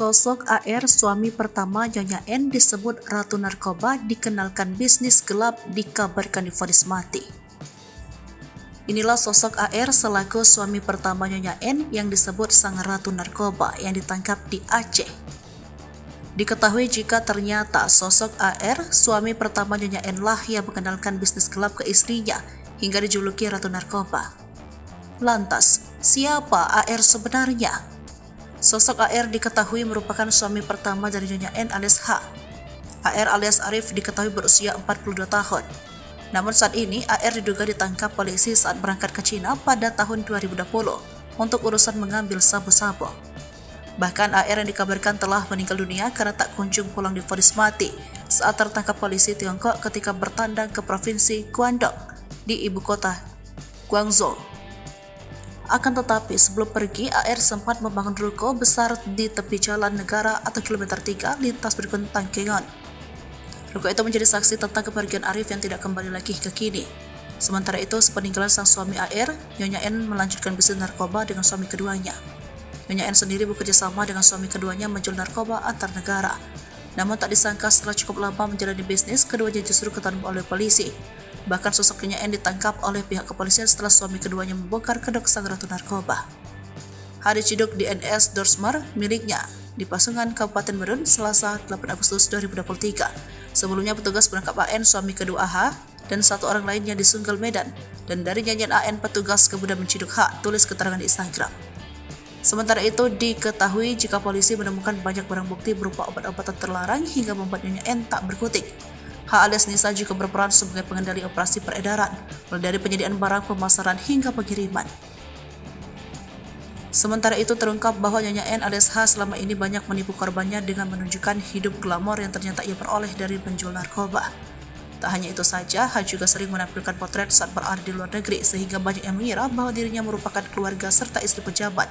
Sosok AR suami pertama Nyonya N disebut ratu narkoba dikenalkan bisnis gelap dikabarkan difonis mati. Inilah sosok AR selaku suami pertama Nyonya N yang disebut sang ratu narkoba yang ditangkap di Aceh. Diketahui jika ternyata sosok AR suami pertama Nyonya N lah yang mengenalkan bisnis gelap ke istrinya hingga dijuluki ratu narkoba. Lantas, siapa AR sebenarnya? Sosok AR diketahui merupakan suami pertama dari Nyonya N alias H. AR alias Arif diketahui berusia 42 tahun. Namun saat ini AR diduga ditangkap polisi saat berangkat ke Cina pada tahun 2020 untuk urusan mengambil sabu-sabu. Bahkan AR yang dikabarkan telah meninggal dunia karena tak kunjung pulang di vonis mati saat tertangkap polisi Tiongkok ketika bertandang ke provinsi Guangdong di ibu kota Guangzhou. Akan tetapi sebelum pergi, AR sempat membangun ruko besar di tepi jalan negara atau kilometer 3 lintas berikut Tangkengon. Ruko itu menjadi saksi tentang kepergian Arif yang tidak kembali lagi ke kini. Sementara itu, sepeninggalan sang suami AR, Nyonya N melanjutkan bisnis narkoba dengan suami keduanya. Nyonya N sendiri bekerja sama dengan suami keduanya menjual narkoba antar negara. Namun tak disangka setelah cukup lama menjalani bisnis, keduanya justru ketangkap oleh polisi. Bahkan sosoknya N ditangkap oleh pihak kepolisian setelah suami keduanya membongkar kedok sang ratu narkoba. Hari ciduk di NS Dorsmar miliknya di Pasungan Kabupaten Merun Selasa 8 Agustus 2023. Sebelumnya petugas menangkap AN suami kedua AH dan satu orang lainnya di Sunggal Medan dan dari nyanyian AN petugas kemudian menciduk H tulis keterangan di Instagram. Sementara itu diketahui jika polisi menemukan banyak barang bukti berupa obat-obatan terlarang hingga membuat Nyonya N tak berkutik. H alias Nisa juga berperan sebagai pengendali operasi peredaran, mulai dari penyediaan barang pemasaran hingga pengiriman. Sementara itu terungkap bahwa Nyonya N alias H selama ini banyak menipu korbannya dengan menunjukkan hidup glamor yang ternyata ia peroleh dari penjual narkoba. Tak hanya itu saja, H juga sering menampilkan potret saat berada di luar negeri sehingga banyak yang mengira bahwa dirinya merupakan keluarga serta istri pejabat.